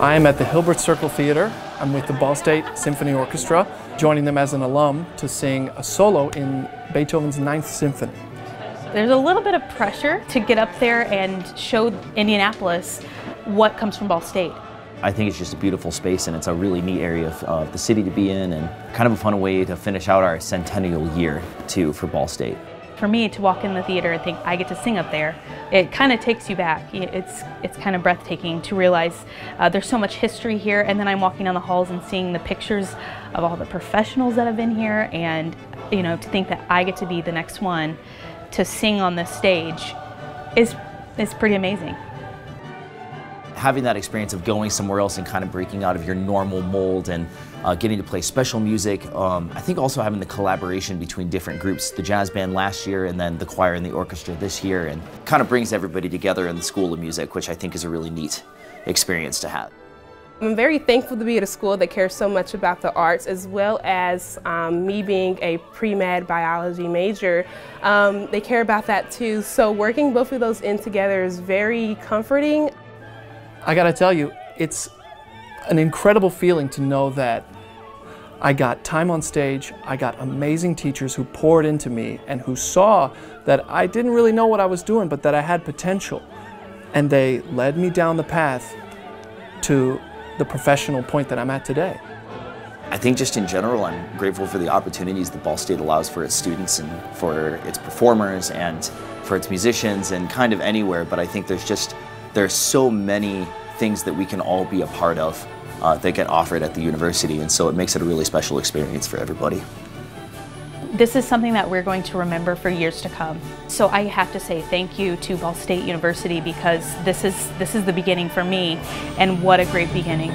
I am at the Hilbert Circle Theater. I'm with the Ball State Symphony Orchestra, joining them as an alum to sing a solo in Beethoven's Ninth Symphony. There's a little bit of pressure to get up there and show Indianapolis what comes from Ball State. I think it's just a beautiful space and it's a really neat area of uh, the city to be in and kind of a fun way to finish out our centennial year too for Ball State. For me to walk in the theater and think I get to sing up there, it kind of takes you back. It's, it's kind of breathtaking to realize uh, there's so much history here and then I'm walking down the halls and seeing the pictures of all the professionals that have been here and you know to think that I get to be the next one to sing on this stage is, is pretty amazing. Having that experience of going somewhere else and kind of breaking out of your normal mold and uh, getting to play special music. Um, I think also having the collaboration between different groups, the jazz band last year and then the choir and the orchestra this year, and kind of brings everybody together in the School of Music, which I think is a really neat experience to have. I'm very thankful to be at a school that cares so much about the arts as well as um, me being a pre-med biology major. Um, they care about that too. So working both of those in together is very comforting. I gotta tell you, it's an incredible feeling to know that I got time on stage, I got amazing teachers who poured into me and who saw that I didn't really know what I was doing, but that I had potential. And they led me down the path to the professional point that I'm at today. I think just in general, I'm grateful for the opportunities that Ball State allows for its students and for its performers and for its musicians and kind of anywhere. But I think there's just, there's so many things that we can all be a part of uh, that get offered at the university. And so it makes it a really special experience for everybody. This is something that we're going to remember for years to come. So I have to say thank you to Ball State University because this is, this is the beginning for me and what a great beginning.